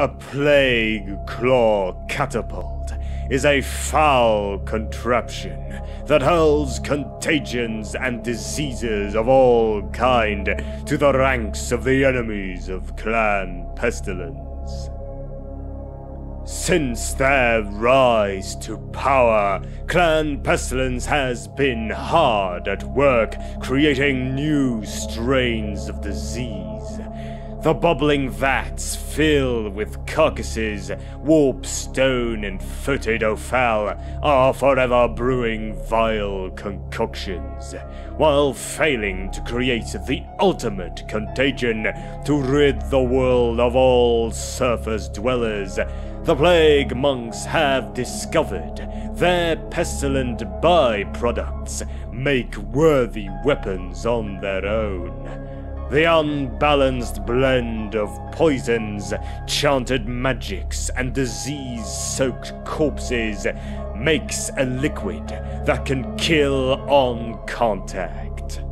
A plague claw catapult is a foul contraption that hurls contagions and diseases of all kind to the ranks of the enemies of Clan Pestilens. Since their rise to power, Clan Pestilens has been hard at work creating new strains of disease. The bubbling vats fill with carcasses, warp stone and footed offal are forever brewing vile concoctions, while failing to create the ultimate contagion to rid the world of all surface dwellers the Plague Monks have discovered their pestilent byproducts make worthy weapons on their own. The unbalanced blend of poisons, chanted magics, and disease soaked corpses makes a liquid that can kill on contact.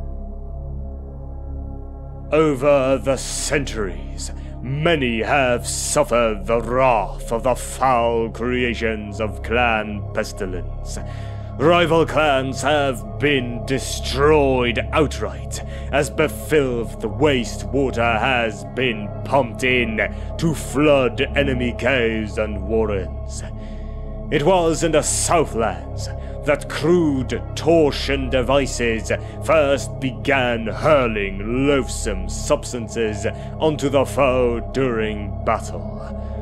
Over the centuries, Many have suffered the wrath of the foul creations of Clan Pestilens. Rival clans have been destroyed outright, as befilthed wastewater has been pumped in to flood enemy caves and warrens. It was in the Southlands that crude torsion devices first began hurling loathsome substances onto the foe during battle.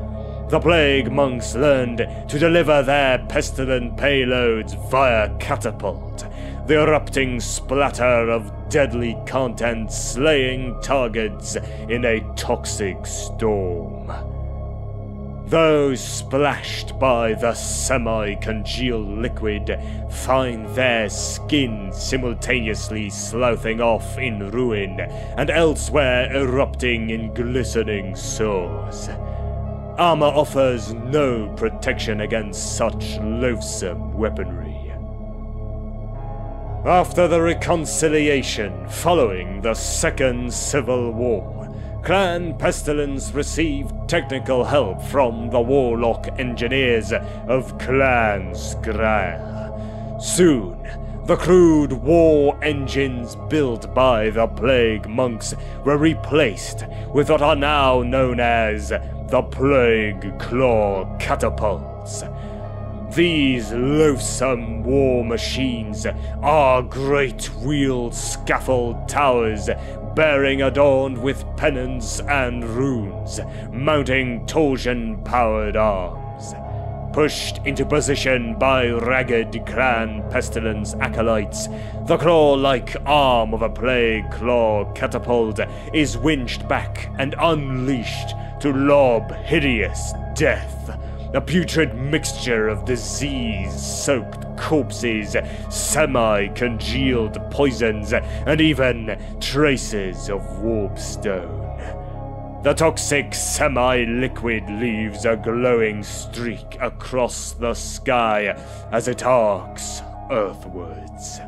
The Plague Monks learned to deliver their pestilent payloads via catapult, the erupting splatter of deadly content slaying targets in a toxic storm. Those splashed by the semi-congealed liquid find their skin simultaneously sloughing off in ruin and elsewhere erupting in glistening sores. Armor offers no protection against such loathsome weaponry. After the reconciliation following the Second Civil War, Clan Pestilens received technical help from the warlock engineers of Clan Skryre. Soon, the crude war engines built by the Plague Monks were replaced with what are now known as the Plague Claw Catapults. These loathsome war machines are great wheeled scaffold towers bearing adorned with pennants and runes, mounting torsion powered arms. Pushed into position by ragged clan pestilens acolytes, the claw like arm of a plague claw catapult is winched back and unleashed to lob hideous death a putrid mixture of disease-soaked corpses, semi-congealed poisons, and even traces of warpstone. The toxic semi-liquid leaves a glowing streak across the sky as it arcs earthwards.